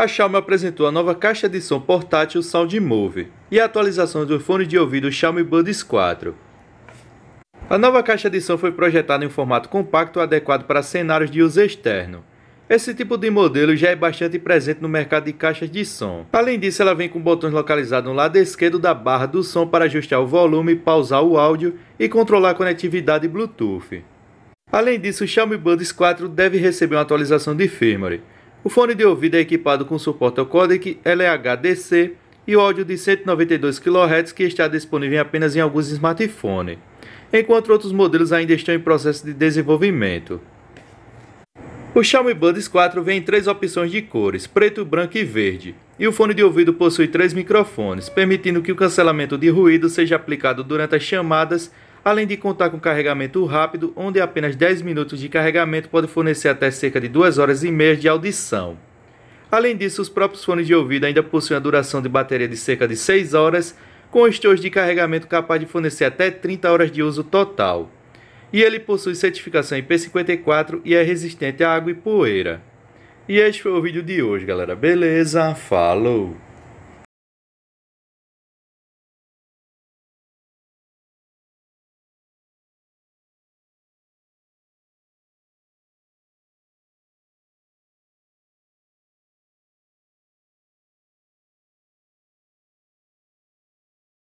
A Xiaomi apresentou a nova caixa de som portátil SoundMove e a atualização do fone de ouvido Xiaomi Buds 4. A nova caixa de som foi projetada em um formato compacto adequado para cenários de uso externo. Esse tipo de modelo já é bastante presente no mercado de caixas de som. Além disso, ela vem com botões localizados no lado esquerdo da barra do som para ajustar o volume, pausar o áudio e controlar a conectividade Bluetooth. Além disso, o Xiaomi Buds 4 deve receber uma atualização de firmware. O fone de ouvido é equipado com suporte ao codec LHDC e áudio de 192 kHz que está disponível apenas em alguns smartphones, enquanto outros modelos ainda estão em processo de desenvolvimento. O Xiaomi Buds 4 vem em três opções de cores, preto, branco e verde, e o fone de ouvido possui três microfones, permitindo que o cancelamento de ruído seja aplicado durante as chamadas além de contar com carregamento rápido, onde apenas 10 minutos de carregamento pode fornecer até cerca de 2 horas e meia de audição. Além disso, os próprios fones de ouvido ainda possuem a duração de bateria de cerca de 6 horas, com estojos de carregamento capaz de fornecer até 30 horas de uso total. E ele possui certificação IP54 e é resistente à água e poeira. E este foi o vídeo de hoje, galera. Beleza? Falou!